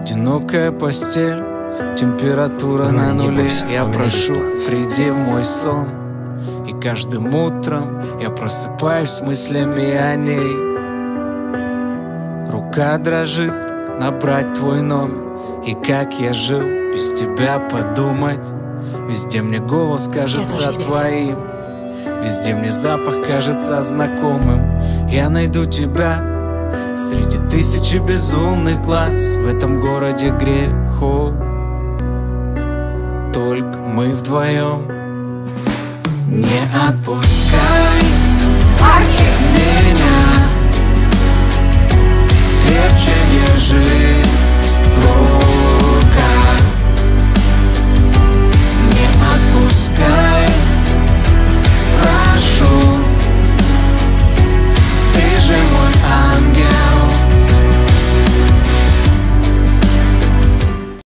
Одинокая постель, температура Ваня, на нуле. бойся, Я прошу, приди в мой сон. И каждым утром я просыпаюсь с мыслями о ней. Рука дрожит набрать твой номер. И как я жил без тебя подумать? Везде мне голос кажется твоим. Везде мне запах кажется знакомым. Я найду тебя Среди тысячи безумных глаз В этом городе грехов Только мы вдвоем. Не отпускай